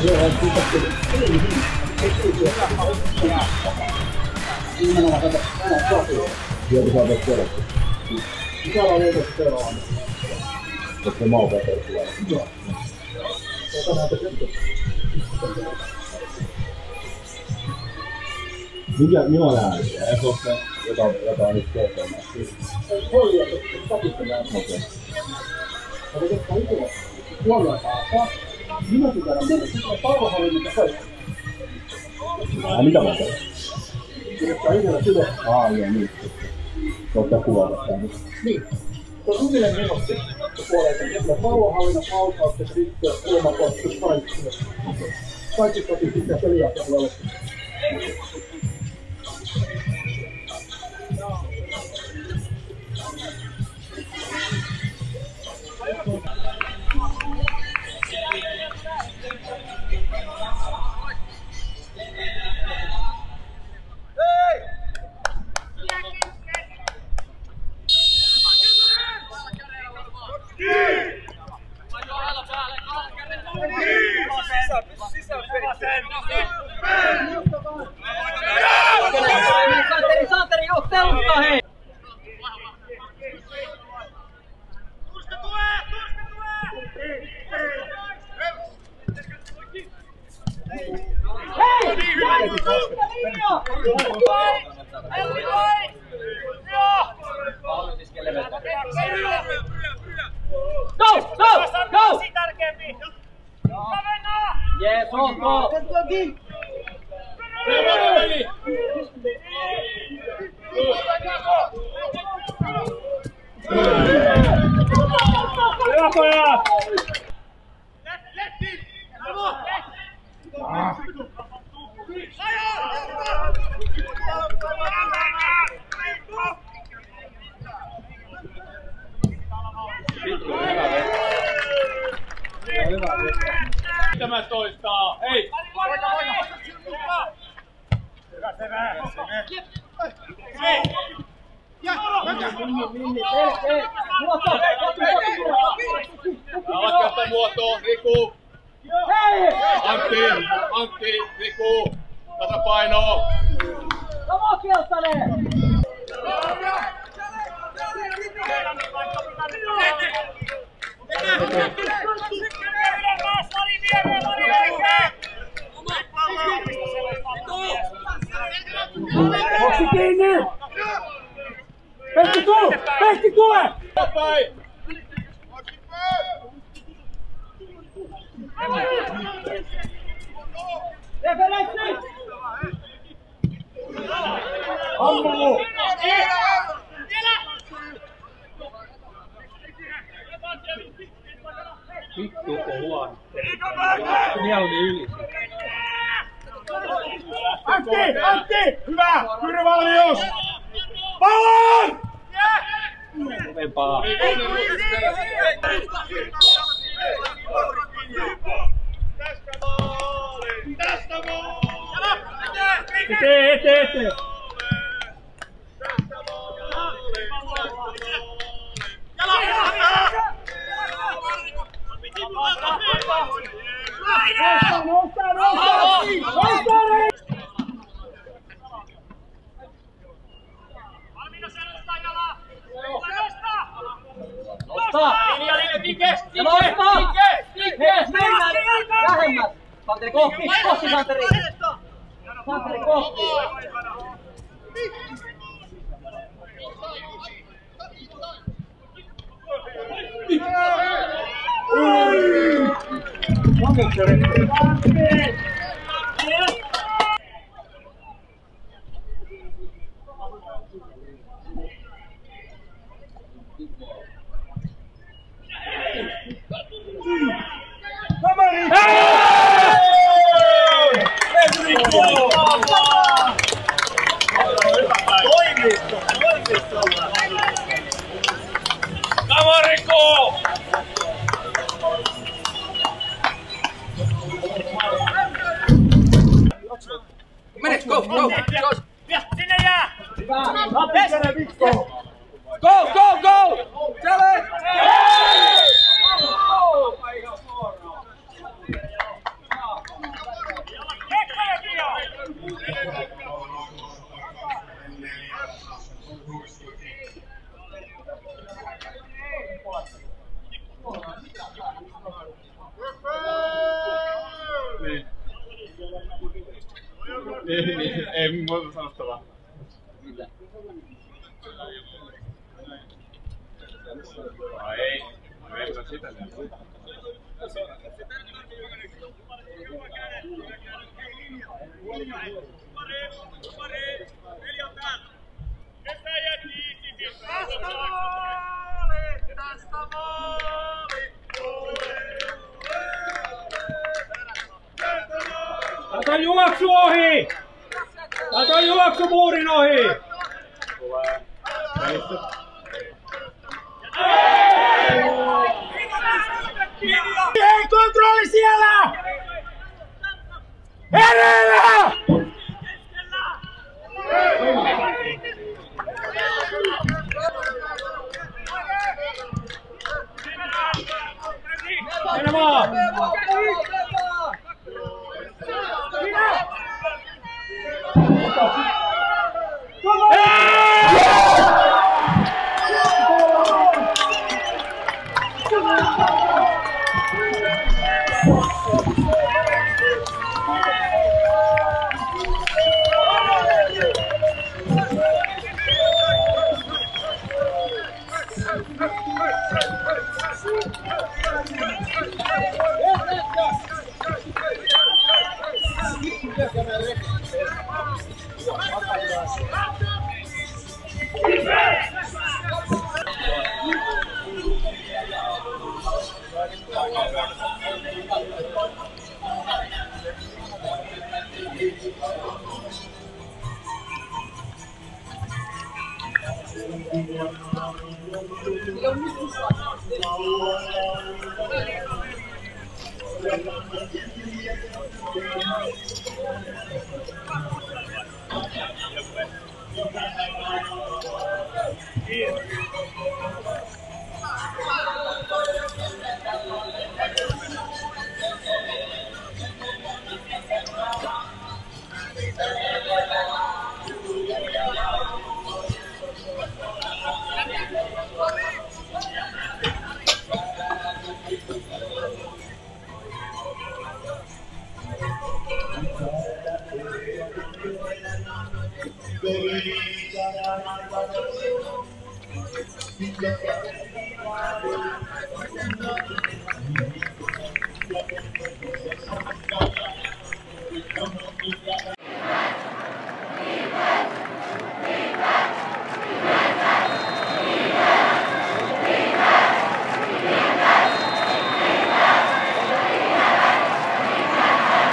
这个这个这个这个这个这个这个这个这个这个个这个这个这个这个这个这个这个这个，哎，说说，要当要当你做什么？后边到底怎么样？好的。这个工作，忘了打发。Minä pitää mennä palveluhallinnon kaikki. Ai mitä mä teen? Kirjoittaa itsellä sille. Aa, joo, niin. Ottaa kuvata tämän. Niin. Se on suunnilleen. Se puoleen. Palveluhallinnon kaukautta, sitten ilmakohtus, kaikki. Kaikki toki sitten peliaatteella. Santeri, Go, go, go! Yes, on, go! Alat johtaa muotoon, Riku. Antti, Antti, Riku. Tasapaino. Sama Keltanen! Boksi Vittu on huono. Mieluummin yli. Antti! Antti! Hyvä! Kyrvallius! Pallon! Kovempaa. Tästä maali! Tästä maali! Eteen, eteen, eteen! Tästä maali! Santeri kohti, kohti Santeri! Santeri kohti! Kamariko! minutes. Go, go, go. Go, go, go. Tell. Tá Evin var tarafta Aí. Atalhou a torre! Kaj ovako mori nohi! Kontroli sjela! Eren! Yeah. Thank you.